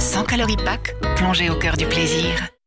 100 calories pack, plongée au cœur du plaisir.